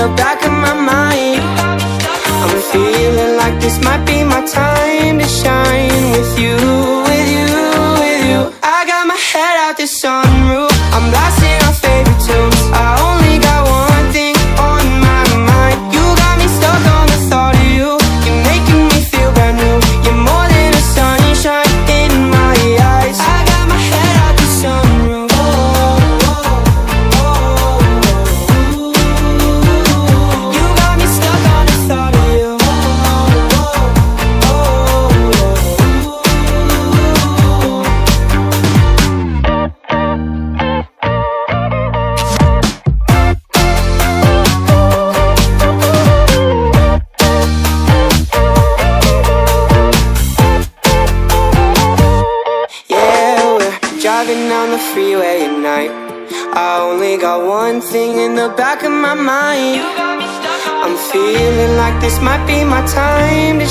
the back of my mind. I'm feeling like this might be my time to shine With you, driving down the freeway at night. I only got one thing in the back of my mind. I'm feeling like this might be my time to